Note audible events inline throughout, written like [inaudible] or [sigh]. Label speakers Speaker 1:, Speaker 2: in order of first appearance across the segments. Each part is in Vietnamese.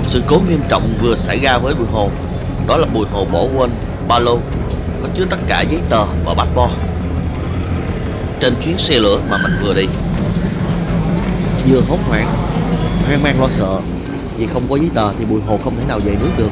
Speaker 1: Một sự cố nghiêm trọng vừa xảy ra với Bùi Hồ. Đó là Bùi Hồ bỏ quên ba lô, Có chứa tất cả giấy tờ và passport Trên chuyến xe lửa mà mình vừa đi, Vừa hốt hoảng, Hoang mang lo sợ. Vì không có giấy tờ thì Bùi Hồ không thể nào về nước được.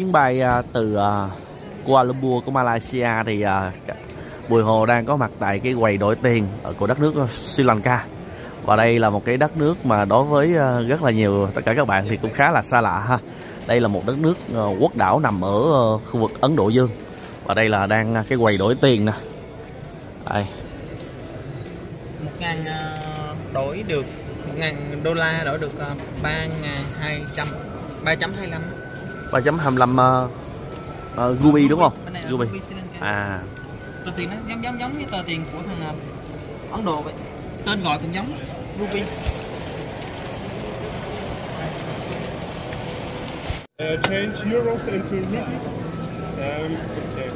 Speaker 1: Chuyến bay à, từ à, Kuala Lumpur của Malaysia thì à, Bùi Hồ đang có mặt tại cái quầy đổi tiền ở của đất nước Sri Lanka. Và đây là một cái đất nước mà đối với rất là nhiều tất cả các bạn thì cũng khá là xa lạ ha. Đây là một đất nước quốc đảo nằm ở khu vực Ấn Độ Dương. Và đây là đang cái quầy đổi tiền nè. Đây.
Speaker 2: Một ngàn đổi được, một ngàn đô la đổi được ba ngàn hai trăm, ba trăm hai mươi lăm.
Speaker 1: 3.25 uh, uh, ruby đúng không?
Speaker 2: Lanka.
Speaker 1: à.
Speaker 2: Tờ tiền nó giống giống giống với tờ tiền của thằng ờ, Ấn Độ vậy. Tên gọi cũng giống ruby.
Speaker 3: Uh, change euros into rupees. Um, okay.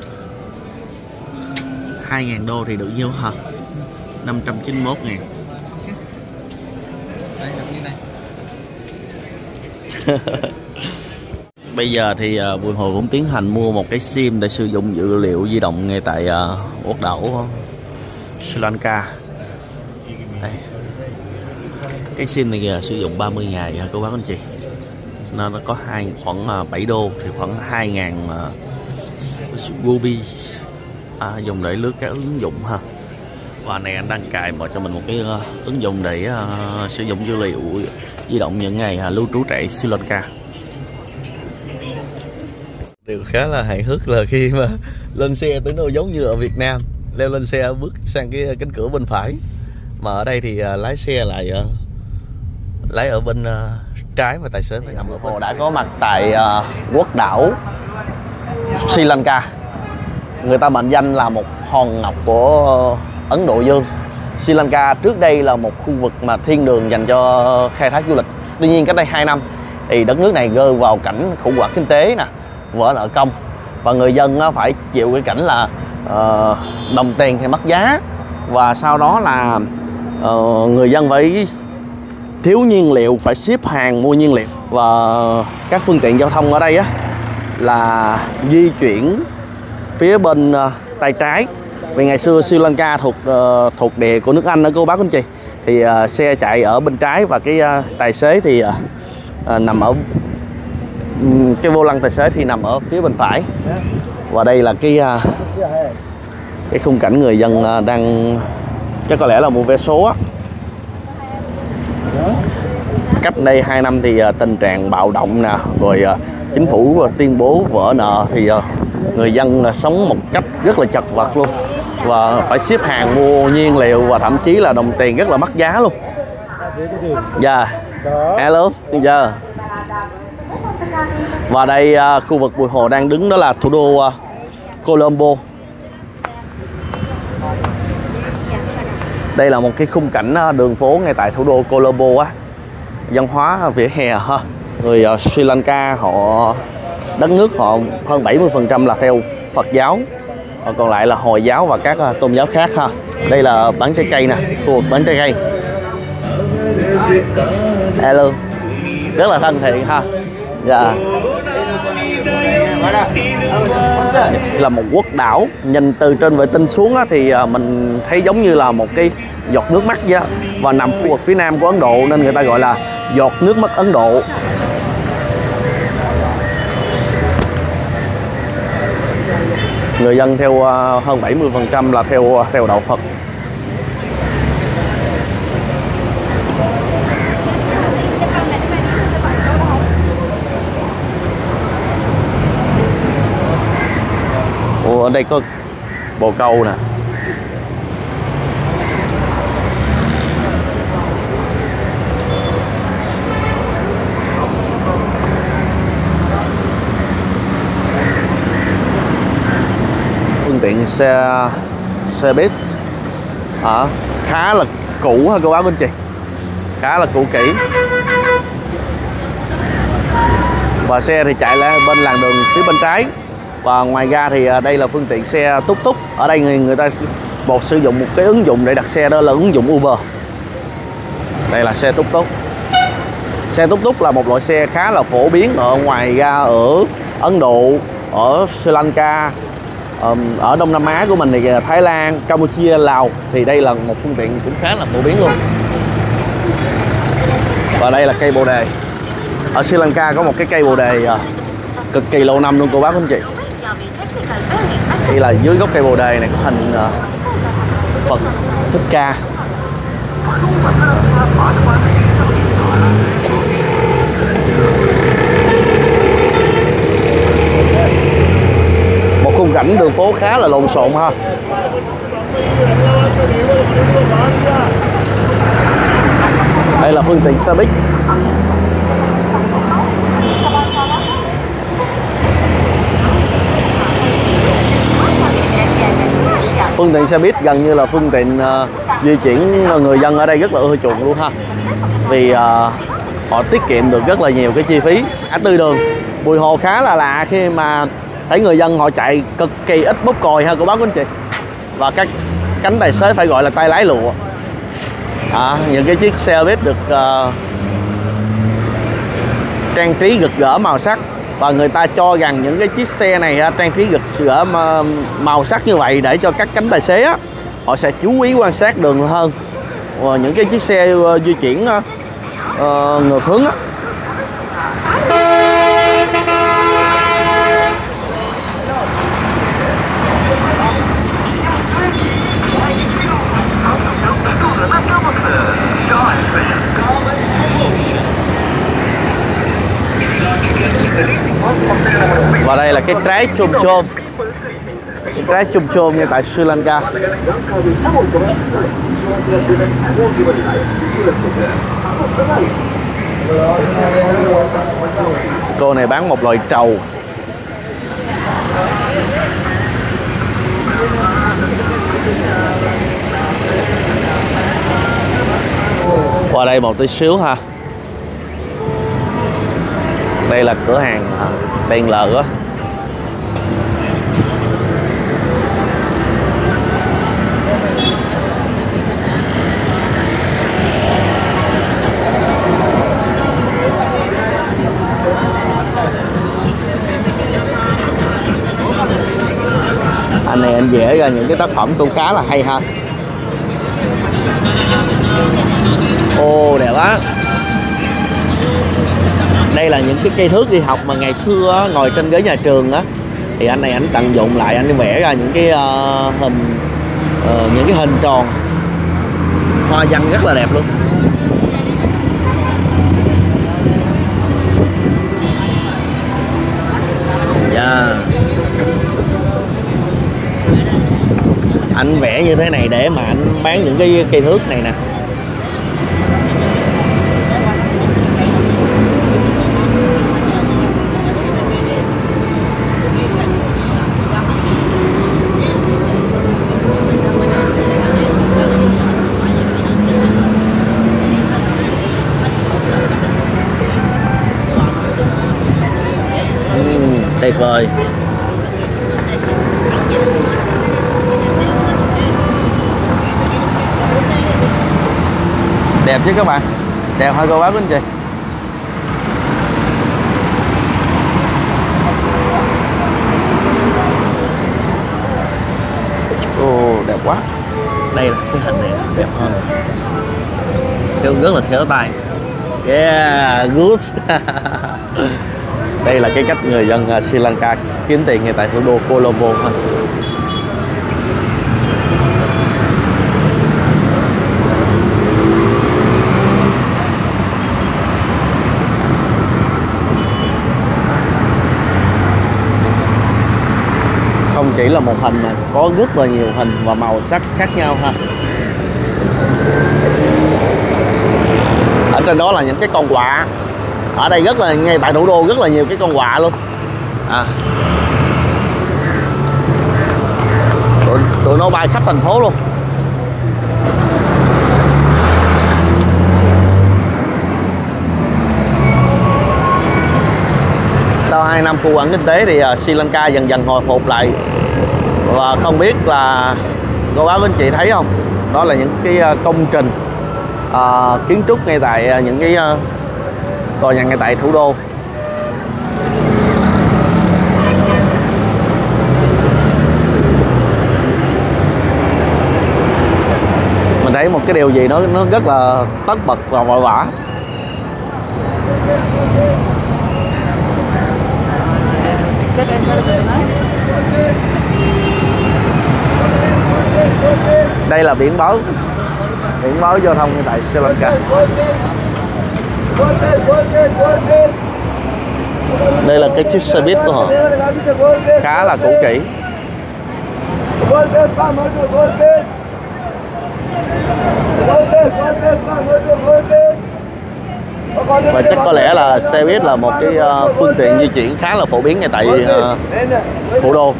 Speaker 1: 2.000 đô thì được nhiêu hả? 591 ngàn.
Speaker 2: Đây là như này [laughs]
Speaker 1: Bây giờ thì uh, Bùi Hồ cũng tiến hành mua một cái sim để sử dụng dữ liệu di động ngay tại uh, quốc đảo Sri Lanka. Đây. Cái sim này kìa, sử dụng 30 ngày cô bác anh chị. Nó nó có hai khoảng uh, 7 đô thì khoảng 2.000 uh, ruby à, dùng để lướt các ứng dụng ha. Và này anh đang cài mở cho mình một cái uh, ứng dụng để uh, sử dụng dữ liệu di động những ngày uh, lưu trú tại Sri Lanka điều khá là hài hước là khi mà lên xe tưởng đâu giống như ở Việt Nam leo lên xe bước sang cái cánh cửa bên phải. Mà ở đây thì uh, lái xe lại uh, lái ở bên uh, trái và tài xế phải nằm ở bên đã có mặt tại uh, quốc đảo Sri Lanka. Người ta mệnh danh là một hòn ngọc của Ấn Độ Dương. Sri Lanka trước đây là một khu vực mà thiên đường dành cho khai thác du lịch. Tuy nhiên cách đây 2 năm thì đất nước này rơi vào cảnh khủng hoảng kinh tế nè vỡ nợ công. Và người dân phải chịu cái cảnh là ờ, đồng tiền thì mất giá. Và sau đó là ờ, người dân phải thiếu nhiên liệu, phải xếp hàng mua nhiên liệu. Và các phương tiện giao thông ở đây á, là di chuyển phía bên ờ, tay trái. Vì ngày xưa Sri Lanka thuộc thuộc địa của nước Anh đó cô bác anh chị thì xe chạy ở bên trái và cái tài xế thì nằm ở cái vô lăng tài xế thì nằm ở phía bên phải. Và đây là cái à, cái khung cảnh người dân à, đang chắc có lẽ là mua vé số á. Cách đây 2 năm thì à, tình trạng bạo động nè rồi chính phủ tuyên bố vỡ nợ thì người dân sống một cách rất là chật vật luôn. Và phải xếp hàng mua nhiên liệu và thậm chí là đồng tiền rất là mắc giá luôn. Dạ. Hello giờ và đây à, khu vực Bùi Hồ đang đứng đó là thủ đô à, Colombo. Đây là một cái khung cảnh à, đường phố ngay tại thủ đô Colombo á. Văn hóa vỉa hè ha. Người Sri Lanka họ đất nước họ hơn 70% là theo Phật giáo. Còn lại là Hồi giáo và các tôn giáo khác ha. Đây là bán trái cây nè, khu vực bán trái cây. Hello. Rất là thân thiện ha. Dạ là một quốc đảo nhìn từ trên vệ tinh xuống á, thì à, mình thấy giống như là một cái giọt nước mắt vậy và nằm khu vực phía nam của Ấn Độ nên người ta gọi là giọt nước mắt Ấn Độ. Người dân theo à, hơn 70% là theo à, theo đạo Phật. Ở đây có bồ câu nè. Phương tiện xe xe buýt. À, khá là cũ ha cô bác anh chị khá là cũ kỹ. Và xe thì chạy lên bên làn đường phía bên trái và ngoài ra thì à, đây là phương tiện xe túc túc. Ở đây người, người ta một sử dụng một cái ứng dụng để đặt xe đó là ứng dụng Uber. Đây là xe túc túc. Xe túc túc là một loại xe khá là phổ biến ở ngoài ra ở Ấn Độ ở Sri Lanka ở Đông Nam Á của mình thì à, Thái Lan Campuchia Lào. Thì đây là một phương tiện cũng khá là phổ biến luôn. Và đây là cây bồ đề. Ở Sri Lanka có một cái cây bồ đề à, cực kỳ lâu năm luôn cô bác anh chị? Đây là dưới gốc cây bồ đề này, có hình ờ, Phật Thích Ca. Một khung cảnh đường phố khá là lộn xộn ha. Đây là phương tiện xe buýt. Phương tiện xe buýt gần như là phương tiện uh, di chuyển người dân ở đây rất là ưa chuộng luôn ha. Vì uh, họ tiết kiệm được rất là nhiều cái chi phí ngã tư đường. Bùi hồ khá là lạ khi mà thấy người dân họ chạy cực kỳ ít bóp còi ha cô bác anh chị. Và các cánh tài xế phải gọi là tay lái lụa. À, những cái chiếc xe buýt được uh, trang trí rực rỡ màu sắc và người ta cho rằng những cái chiếc xe này trang trí rực rỡ màu sắc như vậy để cho các cánh tài xế á, họ sẽ chú ý quan sát đường hơn. Và những cái chiếc xe ờ, di chuyển ờ, ờ, ngược hướng á. Và đây là cái trái chôm chôm. Cái trái chôm chôm như tại Sri Lanka. Cô này bán một loại trầu. Qua đây một tí xíu ha đây là cửa hàng à, đèn tiền á. Anh này anh vẽ ra những cái tác phẩm cũng khá là hay ha. Ô, đẹp quá đây là những cái cây thước đi học mà ngày xưa á, ngồi trên ghế nhà trường á thì anh này anh tận dụng lại anh vẽ ra những cái uh, hình uh, những cái hình tròn. Hoa văn rất là đẹp luôn. Yeah. anh vẽ như thế này để mà anh bán những cái cây thước này nè. Tuyệt vời. Đẹp chứ các bạn. Đẹp hả cô bác anh chị. Ồ đẹp quá. Đây là cái hình này đẹp hơn. Khéo rất là khéo tay. Yeah good [laughs] đây là cái cách người dân à, Sri Lanka kiếm tiền ngay tại thủ đô Colombo ha. Không chỉ là một hình mà có rất là nhiều hình và màu sắc khác nhau ha. Ở trên đó là những cái con quạ ở đây rất là ngay tại thủ đô rất là nhiều cái con quạ luôn. À. Tụi, tụi nó bay khắp thành phố luôn. Sau 2 năm khu quản kinh tế thì uh, Sri Lanka dần dần hồi phục lại. Và không biết là cô báo với anh chị thấy không? Đó là những cái à, công trình uh, kiến trúc ngay tại những cái uh, tòa nhà ngay tại thủ đô. Mình thấy một cái điều gì nó nó rất là tất bật và vội vã. Đây là biển báo. Biển báo giao thông tại Sri Lanka đây là cái chiếc xe buýt của họ. Khá là cũ kỹ. Và chắc có lẽ là xe buýt là một cái uh, phương tiện di chuyển khá là phổ biến ngay tại uh, thủ đô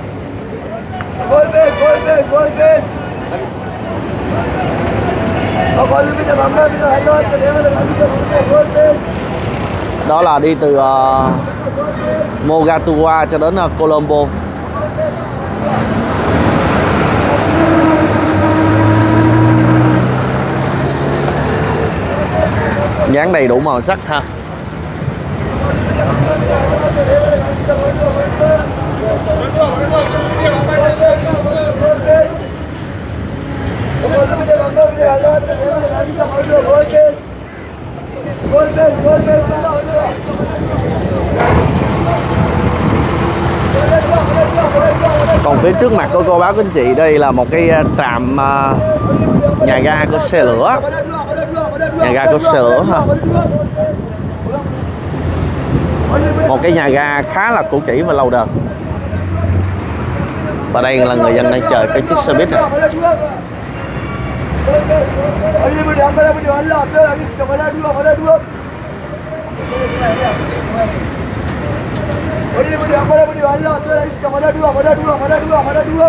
Speaker 1: đó là đi từ uh, Mogatua cho đến uh, Colombo dán đầy đủ màu sắc ha còn phía trước mặt của cô báo anh chị đây là một cái à, trạm à, nhà ga của xe lửa. Nhà ga của xe lửa ha. Một cái nhà ga khá là cũ kỹ và lâu đời. Và đây là người dân đang chờ cái chiếc xe buýt này. Ali boleh ambil apa Allah ambil habis mana dua mana dua. Ali boleh ambil apa dia Allah ambil habis mana dua mana dua mana dua mana dua.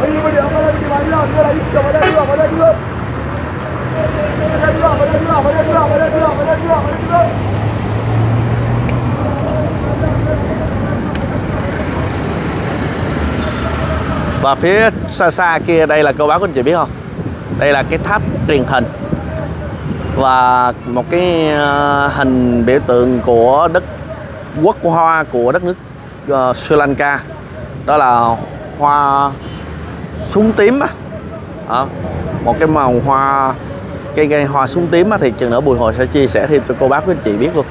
Speaker 1: Ali boleh ambil apa dia Allah ambil habis mana dua mana dua. Mana dua mana dua mana dua mana dua mana dua mana dua. Và phía xa xa kia đây là câu báo của anh chị biết không? Đây là cái tháp truyền hình. Và một cái ờ, hình biểu tượng của đất quốc hoa của đất nước uh, Sri Lanka. Đó là hoa súng tím á. À, một cái màu hoa cây cây hoa súng tím á, thì chừng nữa Bùi Hồi sẽ chia sẻ thêm cho cô bác với anh chị biết luôn.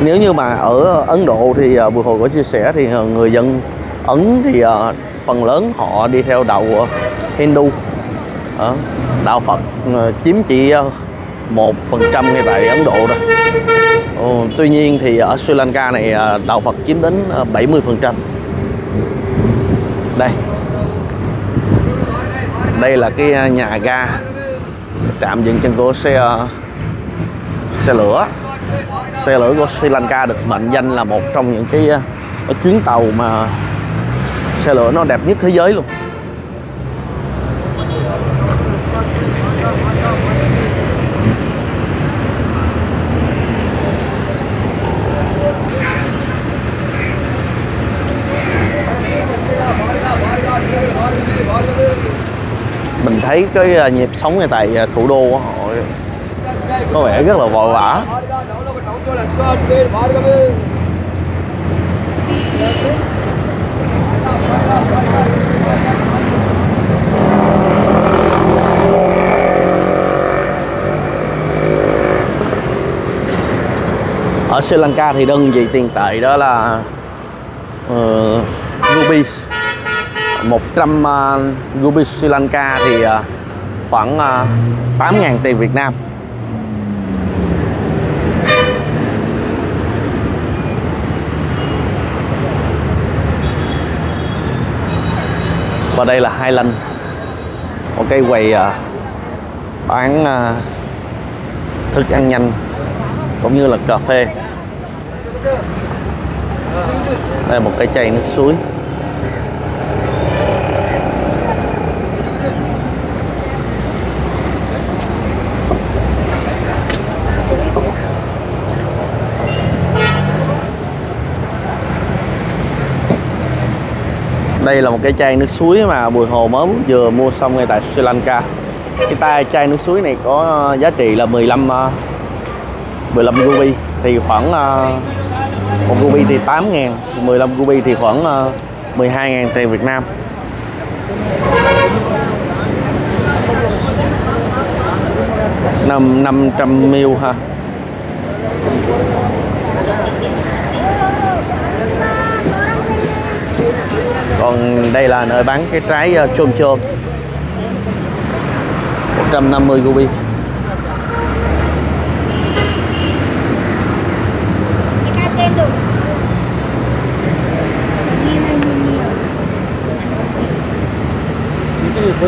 Speaker 1: Nếu như mà ở Ấn Độ thì à, vừa Hồi có chia sẻ thì à, người dân Ấn thì à, phần lớn họ đi theo đạo Hindu. Đạo Phật chiếm chỉ một phần trăm ngay tại Ấn Độ thôi. Ừ, tuy nhiên thì ở Sri Lanka này đạo Phật chiếm đến 70 phần trăm. Đây. Đây là cái nhà ga trạm dừng chân của xe xe lửa xe lửa của Sri Lanka được mệnh danh là một trong những cái, ờ, cái chuyến tàu mà xe lửa nó đẹp nhất thế giới luôn. Mình thấy cái ờ, nhịp sống ngay tại ờ, thủ đô của họ có vẻ rất là vội vã. Ở Sri Lanka thì đơn vị tiền tệ đó là uh, rupees. 100 uh, ờ, rupees Sri Lanka thì uh, khoảng uh, 8.000 tiền Việt Nam. Và đây là hai lanh một cái quầy à, bán à, thức ăn nhanh cũng như là cà phê. Đây là một cái chai nước suối. Đây là một cái chai nước suối mà Bùi Hồ mới vừa mua xong ngay tại Sri Lanka. Cái tay chai nước suối này có ờ, giá trị là 15 15 ờ, ruby, thì khoảng ờ, một ruby thì 8 ngàn 15 ruby thì khoảng 12 ngàn tiền Việt Nam. Năm 500 ml ha. Còn đây là nơi bán cái trái ờ, chôm chôm. 150 ruby.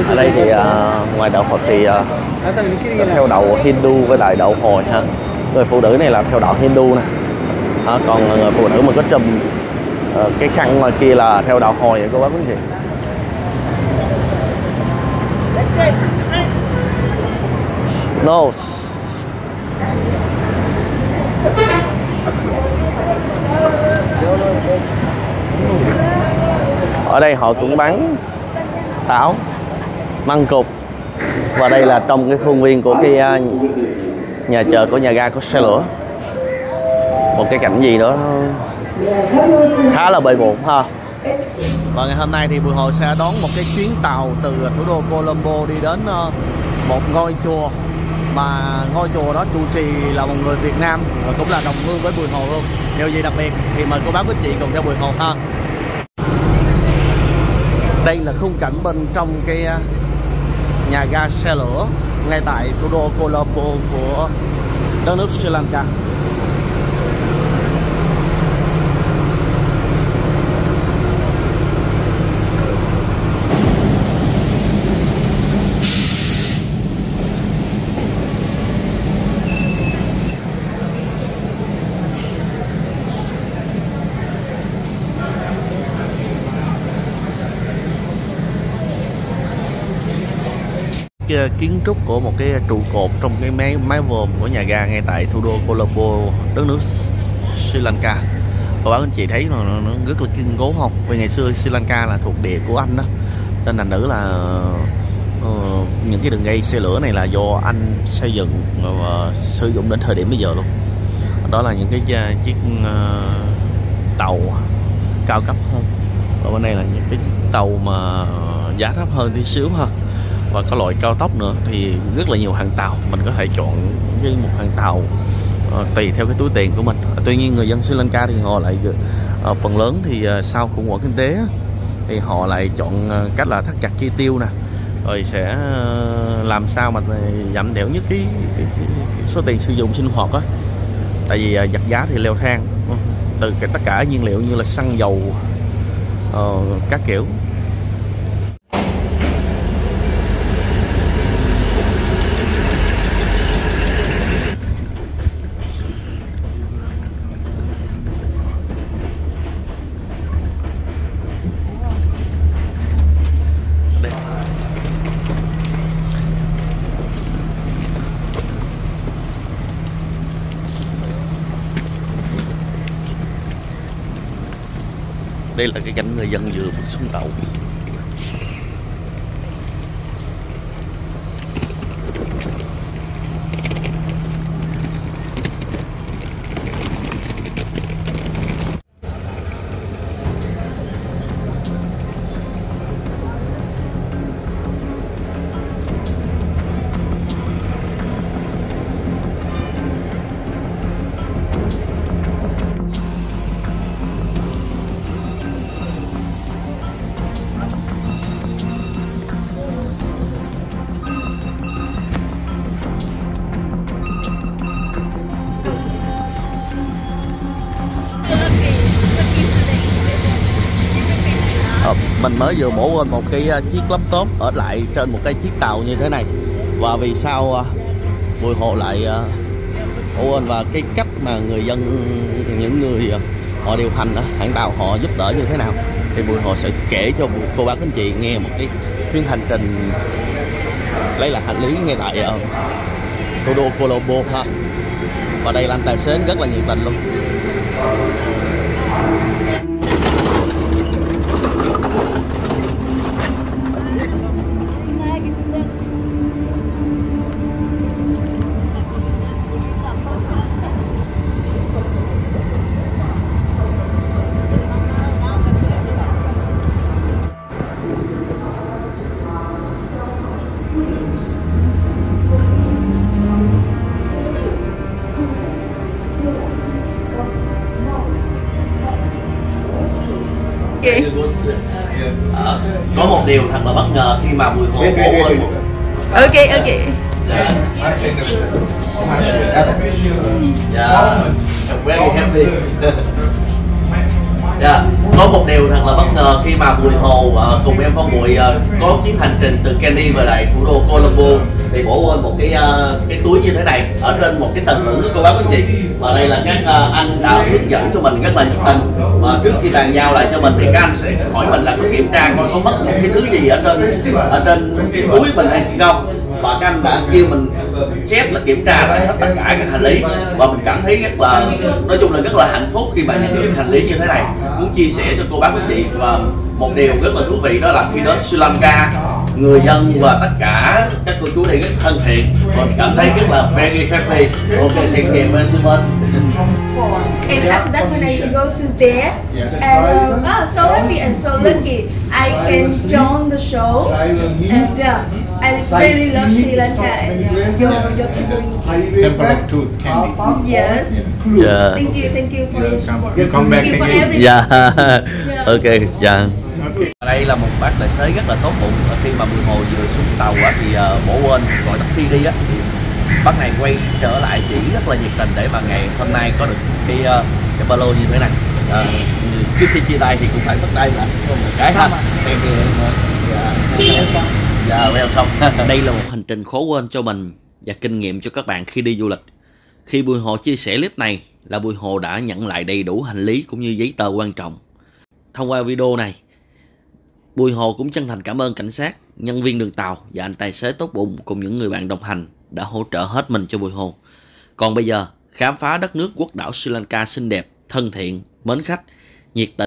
Speaker 1: Ở đây thì uh, ngoài đạo Phật thì uh, theo đạo Hindu với lại đạo Hồi ha. Người phụ nữ này là theo đạo Hindu nè. Đó, còn người phụ nữ mà có trùm ờ, cái khăn ngoài kia là theo đạo Hồi vậy cô bác quý chị no. Ở đây họ cũng bán táo măng cục. Và đây là trong cái khuôn viên của cái à, nhà chờ của nhà ga có xe lửa. Một cái cảnh gì đó khá là bề bộn ha. Và ngày hôm nay thì Bùi Hồ sẽ đón một cái chuyến tàu từ thủ đô Colombo đi đến ờ, một ngôi chùa. Mà ngôi chùa đó trụ trì là một người Việt Nam và cũng là đồng hương với Bùi Hồ luôn. Điều gì đặc biệt thì mời cô bác quý chị cùng theo Bùi Hồ ha. Đây là khung cảnh bên trong cái ờ, nhà ga xe lửa ngay tại thủ đô Colombo của đất nước Sri Lanka Ờ, kiến trúc của một cái trụ cột trong cái mái mái vòm của nhà ga ngay tại thủ đô Colombo đất nước Sri Lanka. Và bạn anh chị thấy nó, nó, nó rất là kiên cố không? Vì ngày xưa Sri Lanka là thuộc địa của Anh đó. Nên thành nữ là uh, những cái đường dây xe lửa này là do Anh xây dựng và sử dụng đến thời điểm bây giờ luôn. Đó là những cái uh, chiếc uh, tàu cao cấp hơn. Và bên đây là những cái tàu mà giá thấp hơn tí xíu ha và có loại cao tốc nữa thì rất là nhiều hàng tàu. Mình có thể chọn cái một hàng tàu uh, tùy theo cái túi tiền của mình. Tuy nhiên người dân Sri Lanka thì họ lại uh, phần lớn thì uh, sau khủng hoảng kinh tế thì họ lại chọn uh, cách là thắt chặt chi tiêu nè rồi sẽ uh, làm sao mà giảm thiểu nhất cái, cái, cái, cái số tiền sử dụng sinh hoạt á. Tại vì uh, giá thì leo thang ừ, từ cái tất cả nhiên liệu như là xăng dầu uh, các kiểu. Đây là cái cảnh người dân vừa bước xuống tàu. Mới vừa mổ quên một cái à, chiếc laptop ở lại trên một cái chiếc tàu như thế này. Và vì sao à, Bùi Hồ lại à, mổ quên? Và cái cách mà người dân, những người họ điều hành hãng tàu họ giúp đỡ như thế nào? Thì Bùi Hồ sẽ kể cho cô bác anh chị nghe một cái chuyến hành trình lấy lại hành lý ngay tại thủ đô Colombo ha. Và đây là anh tài xế, rất là nhiệt tình luôn. Điều thật là bất ngờ khi mà Bùi Hồ mổ quên một
Speaker 4: okay.
Speaker 1: Yeah, I'm very happy. yeah. [laughs] Có một điều thật là bất ngờ khi mà Bùi Hồ uh, cùng em Phong Bụi uh, có chuyến hành trình từ Kenny về lại thủ đô Colombo thì bỏ quên một cái uh, cái túi như thế này ở trên một cái tầng lửng của cô bác quý chị và đây là các ờ, anh đã hướng dẫn cho mình rất là nhiệt tình. Và trước khi bàn giao lại cho mình thì các anh sẽ hỏi mình là có kiểm tra coi có mất một cái thứ gì ở trên ở trên cái túi mình hay không. Và các anh đã kêu mình chép là kiểm tra lại hết tất cả các hành lý. Và mình cảm thấy rất là, nói chung là rất là hạnh phúc khi mà nhận được hành lý như thế này. Muốn chia sẻ cho cô bác quý chị và một điều rất là thú vị đó là khi đến Sri Lanka người dân và tất cả các cô chú đây rất thân thiện và cảm thấy rất là very happy ok thank you very much
Speaker 4: And after that, when I go to there, and um, oh, so happy and so lucky, I can join the show. And uh, I really love Sri Lanka and uh, your your people.
Speaker 5: Temple of Truth, Candy.
Speaker 4: Yes.
Speaker 1: yeah
Speaker 4: Thank you, thank you for your support.
Speaker 5: You come back
Speaker 4: Thank you for
Speaker 5: again.
Speaker 4: everything.
Speaker 1: dạ [laughs] ok dạ đây là một bác tài xế rất là tốt bụng. Khi mà Bùi Hồ vừa xuống tàu á, thì ờ, bỏ quên gọi taxi đi á. Bác này quay trở lại chỉ rất là nhiệt tình để mà ngày hôm nay có được cái ờ, cái ba lô như thế này. À, trước khi chia tay thì cũng phải bắt tay lại. Một cái ha. Em thì dạ dạ, dạ xong. Dạ, [laughs] đây là một hành trình khó quên cho mình và kinh nghiệm cho các bạn khi đi du lịch. Khi Bùi Hồ chia sẻ clip này là Bùi Hồ đã nhận lại đầy đủ hành lý cũng như giấy tờ quan trọng. Thông qua video này Bùi Hồ cũng chân thành cảm ơn cảnh sát, nhân viên đường tàu và anh tài xế tốt bụng cùng những người bạn đồng hành đã hỗ trợ hết mình cho Bùi Hồ. Còn bây giờ, khám phá đất nước quốc đảo Sri Lanka xinh đẹp, thân thiện, mến khách, nhiệt tình